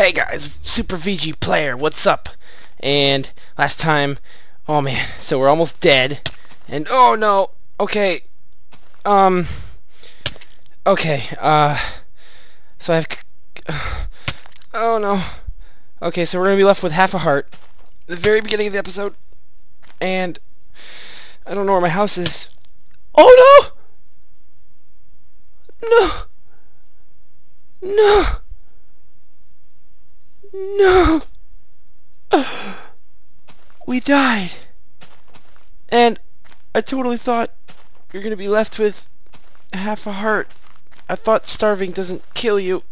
Hey guys, Super VG Player, what's up? And last time, oh man, so we're almost dead. And oh no, okay, um, okay, uh, so I have, oh no. Okay, so we're gonna be left with half a heart. The very beginning of the episode. And I don't know where my house is. Oh no! No! No! No! We died. And I totally thought you're gonna be left with half a heart. I thought starving doesn't kill you,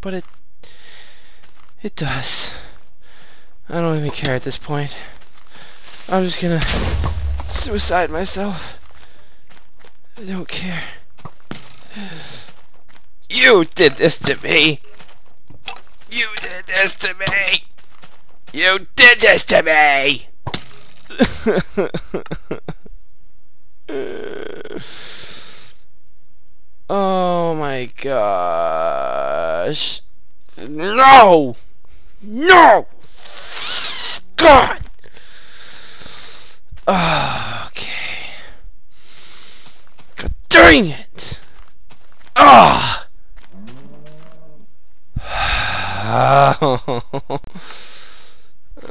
but it it does. I don't even care at this point. I'm just gonna suicide myself. I don't care. You did this to me! You did this to me! You did this to me! oh my gosh. No! No! God! Okay. God dang it! Ah!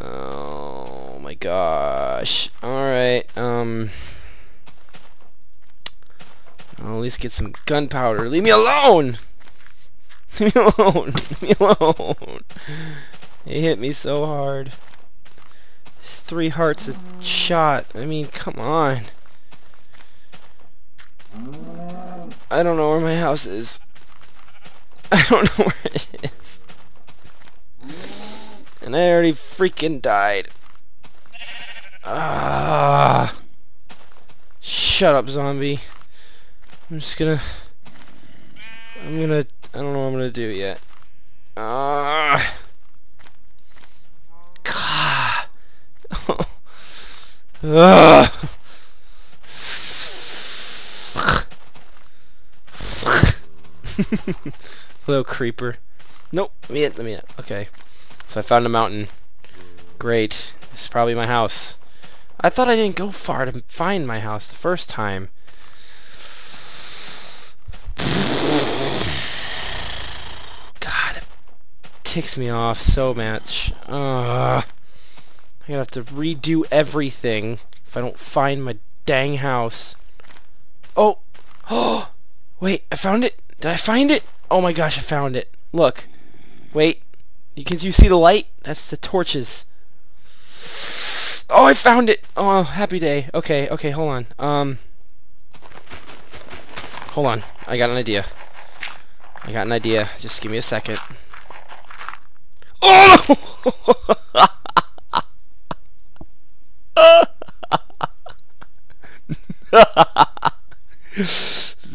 oh my gosh. Alright, um... Least get some gunpowder. Leave me alone! Leave me alone! Leave me alone! He hit me so hard. Three hearts a shot. I mean, come on. I don't know where my house is. I don't know where it is. And I already freaking died. Ah. Shut up, zombie. I'm just gonna... I'm gonna... I don't know what I'm gonna do yet. Ah. God. Little creeper. Nope. Let me in. Let me in. Okay. So I found a mountain. Great. This is probably my house. I thought I didn't go far to find my house the first time. God, it ticks me off so much. Ugh. I'm gonna have to redo everything if I don't find my dang house. Oh! Oh! Wait, I found it! Did I find it? Oh my gosh, I found it. Look. Wait. You can you see the light? That's the torches. Oh, I found it! Oh, happy day. Okay, okay, hold on. Um... Hold on. I got an idea. I got an idea. Just give me a second. Oh!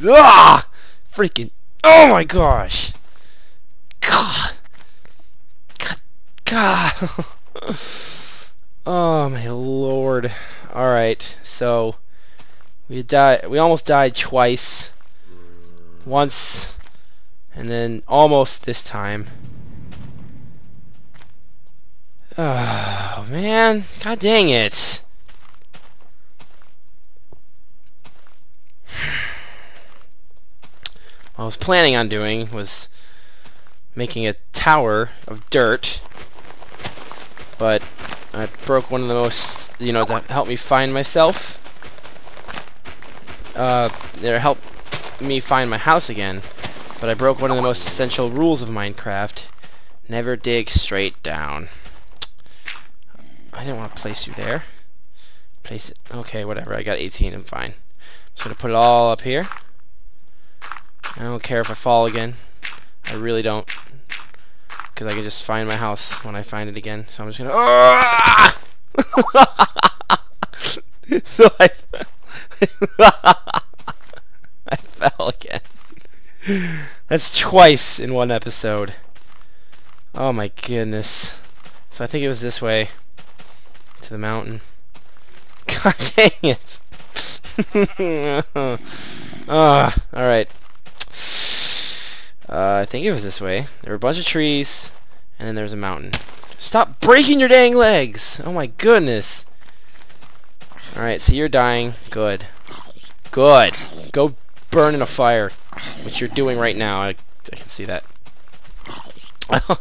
ah! Freaking. Oh my gosh! God. God. God. oh my lord. Alright, so. We died. We almost died twice. Once. And then almost this time. Oh, man. God dang it. What I was planning on doing was making a tower of dirt, but I broke one of the most, you know, to help me find myself. Uh, it helped me find my house again, but I broke one of the most essential rules of Minecraft. Never dig straight down. I didn't want to place you there. Place it. Okay, whatever. I got 18. I'm fine. just going to put it all up here. I don't care if I fall again. I really don't. Because I can just find my house when I find it again. So I'm just gonna... Oh! so I... I fell again. That's twice in one episode. Oh my goodness. So I think it was this way. To the mountain. God dang it. Ah, alright. Uh, I think it was this way. There were a bunch of trees, And then there was a mountain. Stop breaking your dang legs! Oh my goodness. Alright, so you're dying. Good. Good. Go burn in a fire. Which you're doing right now. I, I can see that.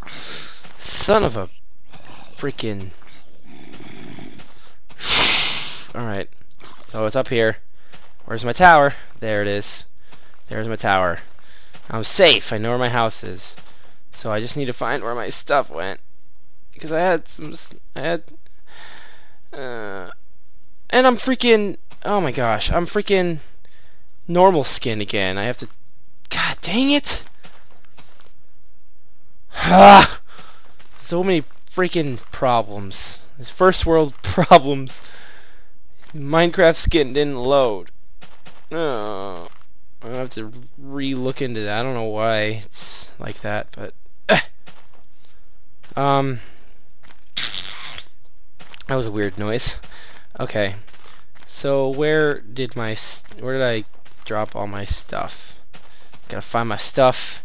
Son of a freaking... Alright. So it's up here. Where's my tower? There it is. There's my tower. I'm safe. I know where my house is. So I just need to find where my stuff went. Because I had some... I had... Uh, and I'm freaking... Oh my gosh. I'm freaking... Normal skin again. I have to... God dang it! Ah! So many freaking problems. There's first world problems. Minecraft skin didn't load. Oh. I have to re-look into that. I don't know why it's like that, but... um... That was a weird noise. Okay. So where did my... Where did I drop all my stuff? Gotta find my stuff.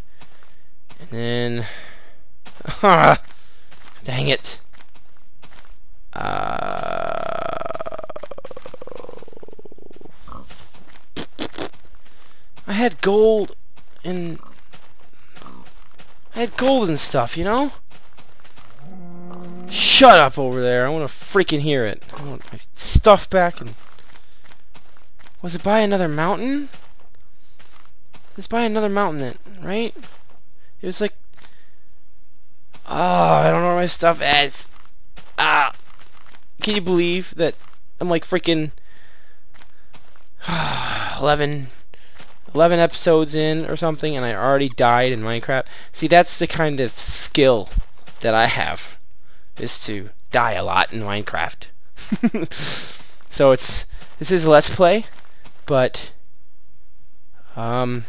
And then... Ah! Dang it. Uh... I had gold and... I had gold and stuff, you know? Shut up over there. I want to freaking hear it. I want my stuff back and... Was it by another mountain? It's by another mountain then, right? It was like... Oh, I don't know where my stuff is. Ah! Can you believe that I'm like freaking... 11... 11 episodes in or something and I already died in Minecraft. See, that's the kind of skill that I have, is to die a lot in Minecraft. so it's, this is a Let's Play, but, um,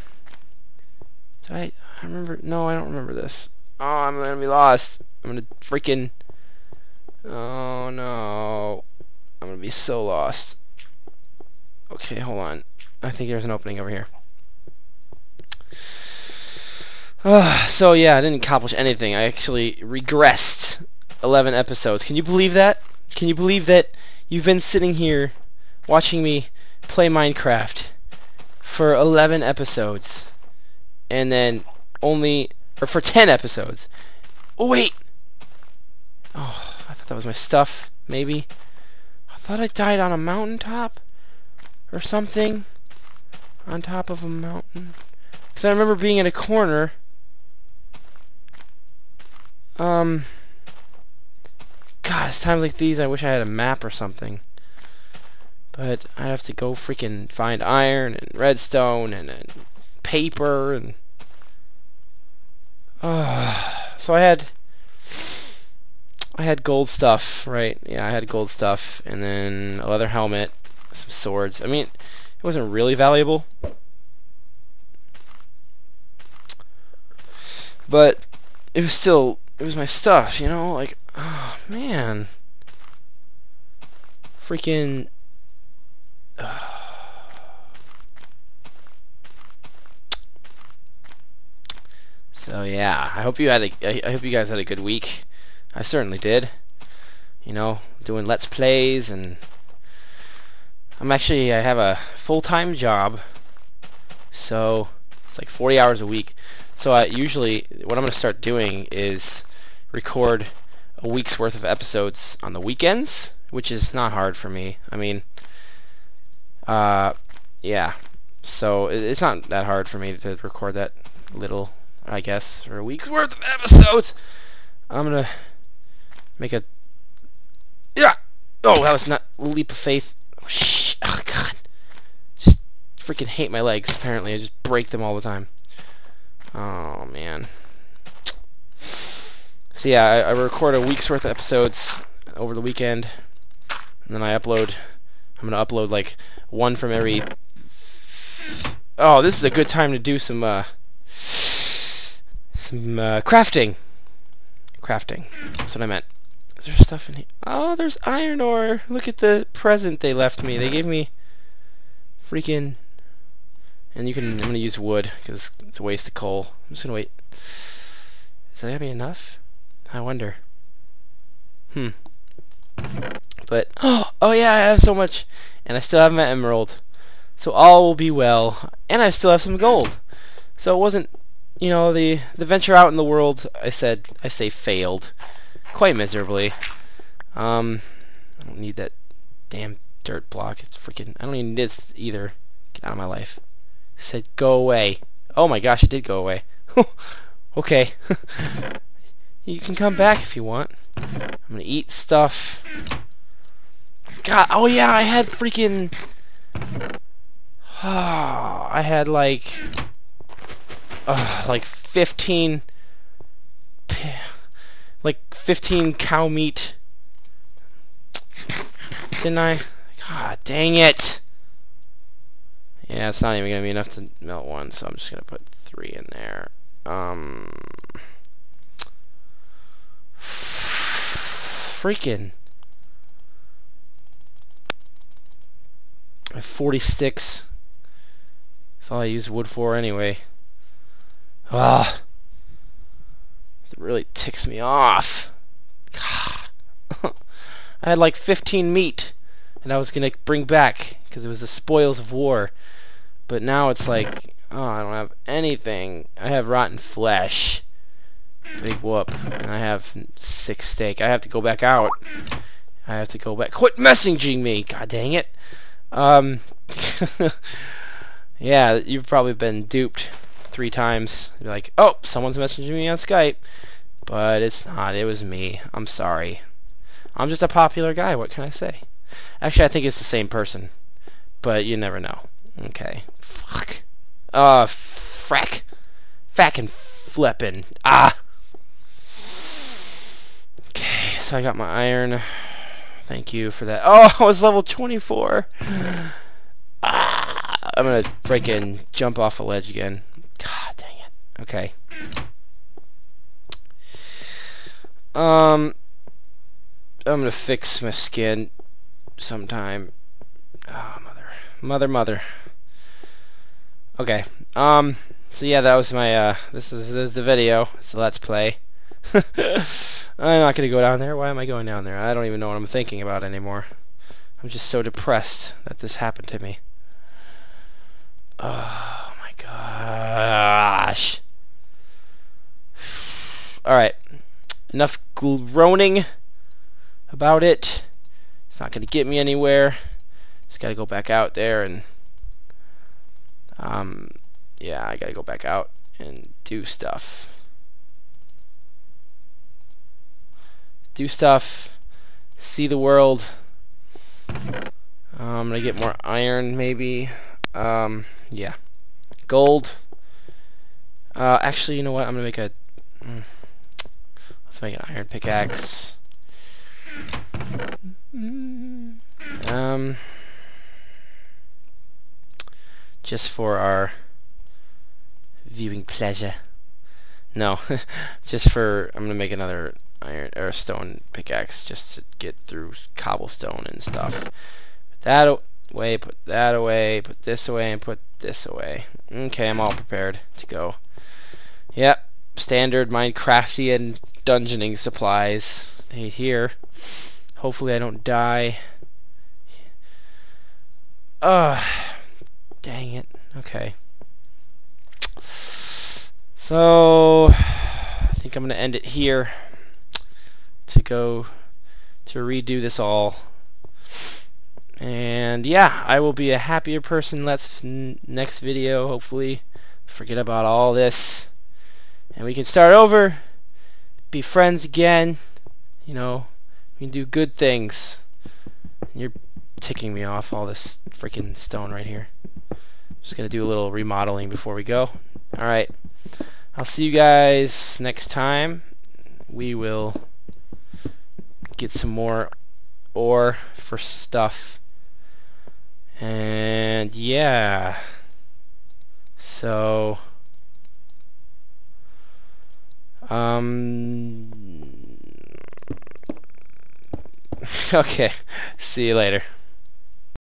I, I remember, no, I don't remember this. Oh, I'm gonna be lost. I'm gonna freaking, oh no, I'm gonna be so lost. Okay, hold on. I think there's an opening over here. Ah, so yeah, I didn't accomplish anything. I actually regressed 11 episodes. Can you believe that? Can you believe that you've been sitting here watching me play Minecraft for 11 episodes and then only or for 10 episodes. Oh wait. Oh, I thought that was my stuff maybe. I thought I died on a mountaintop or something on top of a mountain. Because I remember being in a corner um, God, it's times like these I wish I had a map or something. But I have to go freaking find iron and redstone and, and paper and... Uh, so I had... I had gold stuff, right? Yeah, I had gold stuff. And then a leather helmet, some swords. I mean, it wasn't really valuable. But it was still it was my stuff, you know? Like, oh, man. Freaking... So, yeah. I hope you had a, I hope you guys had a good week. I certainly did. You know, doing Let's Plays and... I'm actually, I have a full-time job. So, it's like 40 hours a week. So I usually, what I'm going to start doing is record a week's worth of episodes on the weekends, which is not hard for me. I mean, uh, yeah. So it's not that hard for me to record that little, I guess, for a week's worth of episodes. I'm gonna make a, yeah. Oh, that was not leap of faith. Oh, shh. Oh God. Just freaking hate my legs. Apparently, I just break them all the time. Oh man. So yeah, I, I, record a week's worth of episodes over the weekend, and then I upload. I'm gonna upload like one from every. Oh, this is a good time to do some uh, some uh, crafting. Crafting. That's what I meant. Is there stuff in here? Oh, there's iron ore. Look at the present they left me. They gave me freaking. And you can. I'm gonna use wood because it's a waste of coal. I'm just gonna wait. Is that gonna be enough? I wonder. Hmm. But, oh oh yeah, I have so much. And I still have my emerald. So all will be well. And I still have some gold. So it wasn't, you know, the, the venture out in the world, I said, I say failed. Quite miserably. Um, I don't need that damn dirt block. It's freaking, I don't need this either. Get out of my life. Said go away. Oh my gosh, it did go away. okay. you can come back if you want. I'm gonna eat stuff. God, oh yeah, I had freaking... I had like... Uh, like 15... Like 15 cow meat. Didn't I? God dang it! Yeah, it's not even to be enough to melt one, so I'm just to put three in there. Um... Freaking... I have 40 sticks. That's all I use wood for anyway. Ah, it really ticks me off. I had like 15 meat, and I was gonna bring back because it was the spoils of war. But now it's like, oh, I don't have anything. I have rotten flesh. Big whoop. And I have six steak. I have to go back out. I have to go back. Quit messaging me! God dang it. Um, yeah, you've probably been duped three times. You're like, oh, someone's messaging me on Skype. But it's not. It was me. I'm sorry. I'm just a popular guy. What can I say? Actually, I think it's the same person. But you never know. Okay. Fuck. Uh, frack. Fackin' flippin'. Ah! Okay, so I got my iron. Thank you for that. Oh, I was level 24. Ah, I'm gonna freaking jump off a ledge again. God dang it. Okay. Um, I'm gonna fix my skin sometime. Oh, mother. Mother, mother. Okay. Um, so yeah, that was my, uh, this is, this is the video. A Let's Play. I'm not going to go down there. Why am I going down there? I don't even know what I'm thinking about anymore. I'm just so depressed that this happened to me. Oh my gosh. Alright. Enough groaning about it. It's not going to get me anywhere. Just got to go back out there and... Um, yeah, I got to go back out and do stuff. Do stuff, see the world. Um, I'm gonna get more iron, maybe. Um, yeah, gold. Uh, actually, you know what? I'm gonna make a. Mm, let's make an iron pickaxe. Um, just for our viewing pleasure. No, just for. I'm gonna make another iron or stone pickaxe just to get through cobblestone and stuff. Put that away, put that away, put this away, and put this away. Okay, I'm all prepared to go. Yep, standard Minecraftian dungeoning supplies. right here. Hopefully I don't die. Ugh. Dang it. Okay. So, I think I'm going to end it here go to redo this all. And yeah, I will be a happier person let's next video, hopefully. Forget about all this. And we can start over, be friends again, you know, we can do good things. You're ticking me off, all this freaking stone right here. Just gonna do a little remodeling before we go. Alright, I'll see you guys next time. We will get some more ore for stuff. And yeah. So um okay. See you later.